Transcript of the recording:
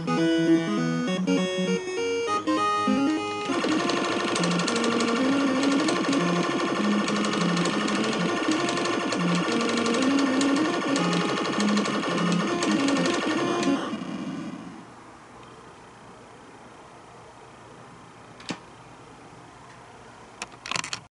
Música